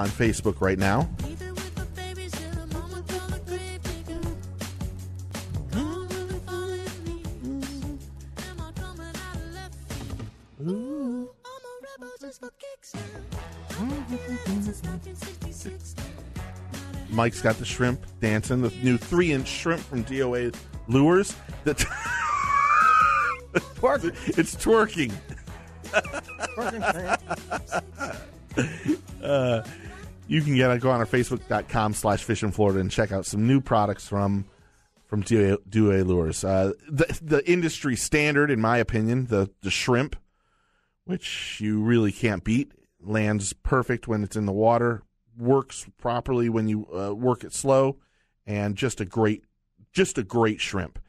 on Facebook right now. Mike's got the shrimp dancing, the new three inch shrimp from DOA Lures. That Twerking. it's twerking. uh, you can get go on our facebook.com slash fish in Florida and check out some new products from from DOA Lures. Uh, the, the industry standard, in my opinion, the, the shrimp, which you really can't beat, lands perfect when it's in the water, works properly when you uh, work it slow, and just a great, just a great shrimp.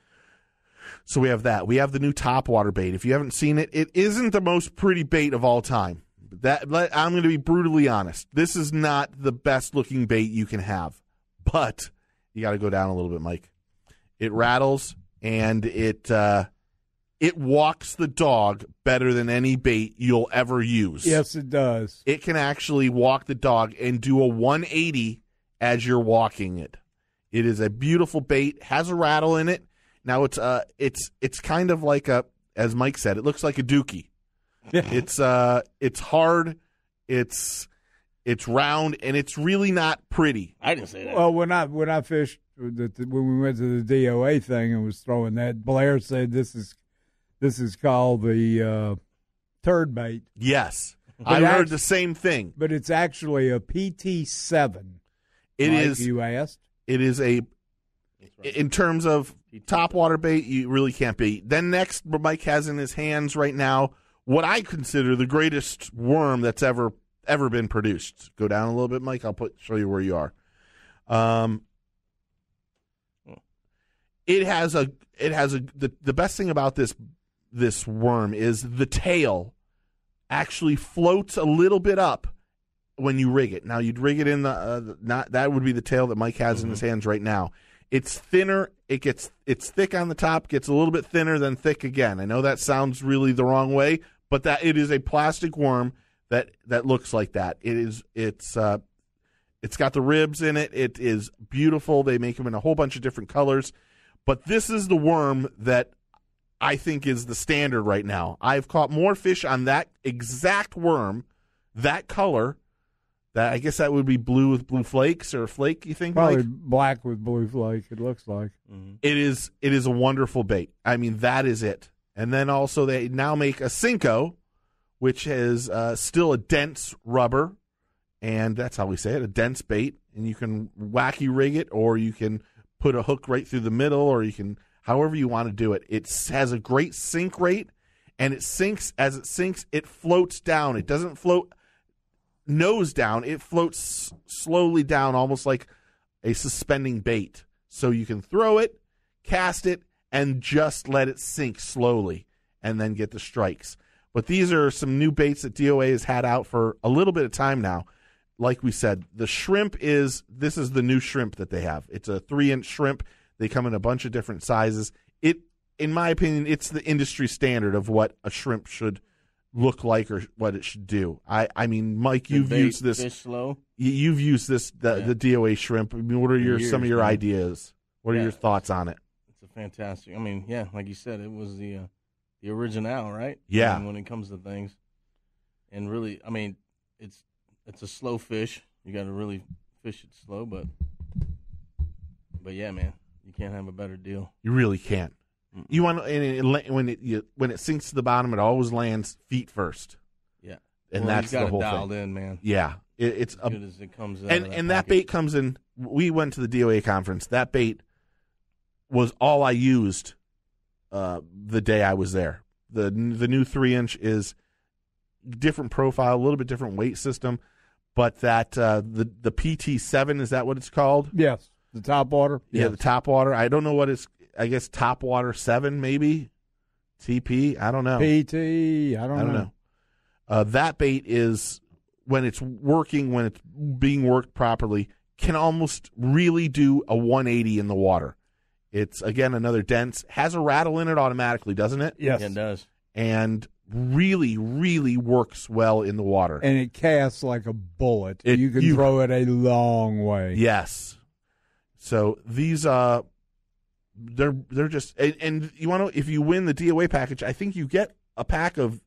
So we have that. We have the new top water bait. If you haven't seen it, it isn't the most pretty bait of all time. That let- I'm going to be brutally honest. This is not the best looking bait you can have, but you got to go down a little bit, Mike. It rattles and it uh, it walks the dog better than any bait you'll ever use. Yes, it does. It can actually walk the dog and do a 180 as you're walking it. It is a beautiful bait. Has a rattle in it. Now it's uh it's it's kind of like a as Mike said, it looks like a dookie. It's uh it's hard, it's it's round and it's really not pretty. I didn't say that. Well, when I when I fished the, the- when we went to the DOA thing and was throwing that, Blair said this is this is called the uh, turd bait, Yes. But I heard the same thing. but it's actually a PT seven. It is You asked. it is a in terms of top water bait, you really can't beat. Then next, Mike has in his hands right now, what I consider the greatest worm that's ever ever been produced. Go down a little bit, Mike. I'll put show you where you are. Um, it has a it has a the, the best thing about this this worm is the tail actually floats a little bit up when you rig it. Now you'd rig it in the uh, not that would be the tail that Mike has in his hands right now. It's thinner. It gets it's thick on the top, gets a little bit thinner, then thick again. I know that sounds really the wrong way, but that it is a plastic worm that that looks like that. It is it's uh, it's got the ribs in it. It is beautiful. They make them in a whole bunch of different colors, but this is the worm that I think is the standard right now. I've caught more fish on that exact worm, that color. That I guess that would be blue with blue flakes or flake. You think? Probably Mike? black with blue flake. It looks like. mm-hmm. It is. It is a wonderful bait. I mean, that is it. And then also they now make a Sinko, which is uh, still a dense rubber, and that's how we say it, a dense bait. And you can wacky rig it, or you can put a hook right through the middle, or you can however you want to do it. It has a great sink rate, and it sinks as it sinks. It floats down. It doesn't float nose down. It floats slowly down, almost like a suspending bait. So you can throw it, cast it, and just let it sink slowly, and then get the strikes. But these are some new baits that DOA has had out for a little bit of time now. Like we said, the shrimp is this is the new shrimp that they have. It's a three inch shrimp. They come in a bunch of different sizes. It, in my opinion, it's the industry standard of what a shrimp should look like or what it should do. I, I mean, Mike, you've used this. fish slow. You- You've used this the, Yeah. the DOA shrimp. I mean, what are your For some of your man. ideas? What are Yeah. your thoughts on it? Fantastic. I mean, yeah, like you said, it was the uh, the original, right? Yeah. I mean, when it comes to things, and really, I mean, it's it's a slow fish. You got to really fish it slow, but but yeah, man, you can't have a better deal. You really can't. You want and it, when it you, when it sinks to the bottom, it always lands feet first, Yeah, and well, that's the whole dialed thing. in, man. Yeah, it, it's As a, good as it comes and of and that bait comes in. We went to the DOA conference. That bait was all I used uh, the day I was there. the The new three inch is different profile, a little bit different weight system, but that uh, the the PT seven is that what it's called? Yes, the top water. Yeah, the top water. I don't know what it's. I guess top water seven maybe. TP. I don't know. PT. I don't, I don't know. Uh, that bait is when it's working, when it's being worked properly, can almost really do a 180 in the water. It's again another dense, has a rattle in it automatically, doesn't it? Yes. It does. And really, really works well in the water. and it casts like a bullet. It- you can you- throw it a long way. Yes. So these uh they're they're just and, and you want to if you win the DOA package, I think you get a pack of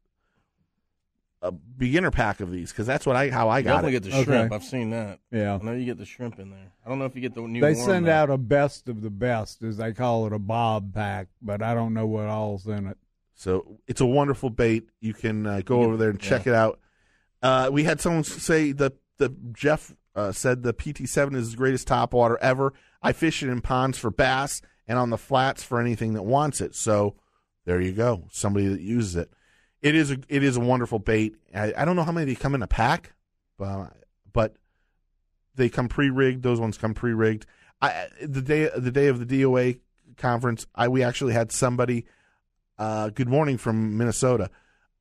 a beginner pack of these because that's what I how I got Definitely it. get the Okay. shrimp. I've seen that. Yeah. I know you get the shrimp in there. I don't know if you get the new. They send though. out a best of the best, as they call it, a bob pack, but I don't know what all's in it. So it's a wonderful bait. You can uh, go over there and check it out. Uh, we had someone say that the Jeff uh, said the PT7 is the greatest top water ever. I fish it in ponds for bass and on the flats for anything that wants it. So there you go. Somebody that uses it. It is a it is a wonderful bait. I, I don't know how many they come in a pack, but but they come pre rigged. Those ones come pre rigged. I the day the day of the DOA conference, I we actually had somebody. Uh, good morning from Minnesota.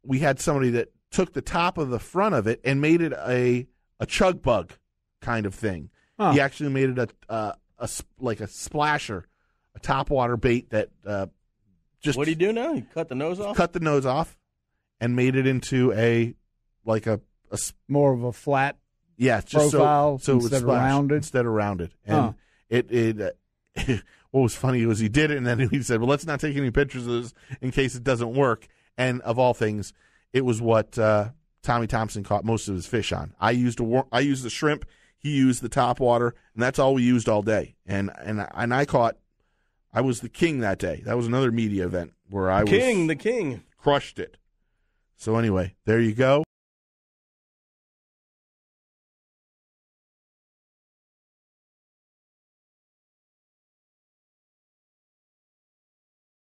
We had somebody that took the top of the front of it and made it a a chug bug kind of thing. Huh. He actually made it a uh, a like a splasher, a top water bait that uh, just What do you do now? You cut the nose off. cut the nose off and made it into a like a More of a flat. yeah just Profile so, so it would instead of rounded? instead of rounded and Huh. it it. Uh, what was funny was he did it and then he said, "Well, let's not take any pictures of this in case it doesn't work." And of all things, it was what uh, Tommy Thompson caught most of his fish on. I used a wor- I used the shrimp. He used the top water, and that's all we used all day. And and and I caught. I was the king that day. That was another media event where I was King, the king. crushed it. So anyway, there you go.